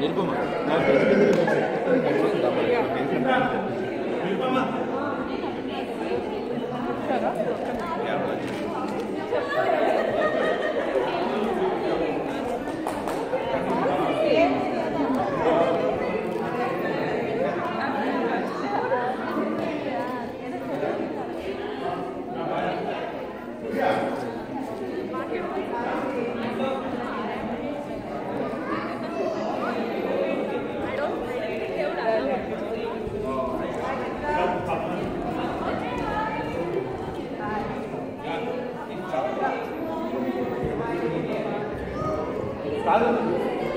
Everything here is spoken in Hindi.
निर्गुम Claro.